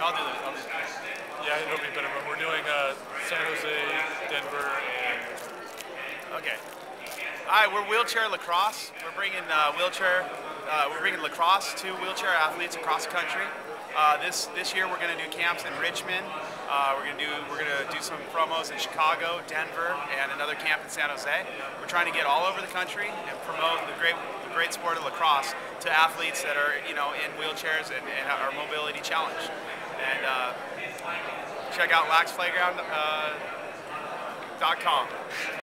I'll do this. I'll do this. Yeah, it'll be better, but we're doing uh, San Jose, Denver, and Okay. All right, we're wheelchair lacrosse. We're bringing uh, wheelchair. Uh, we're bringing lacrosse to wheelchair athletes across the country. Uh, this this year we're going to do camps in Richmond. Uh, we're going to do we're going to do some promos in Chicago, Denver, and another camp in San Jose. We're trying to get all over the country and promote the great the great sport of lacrosse to athletes that are you know in wheelchairs and, and are mobility challenged. And uh, check out laxplayground.com.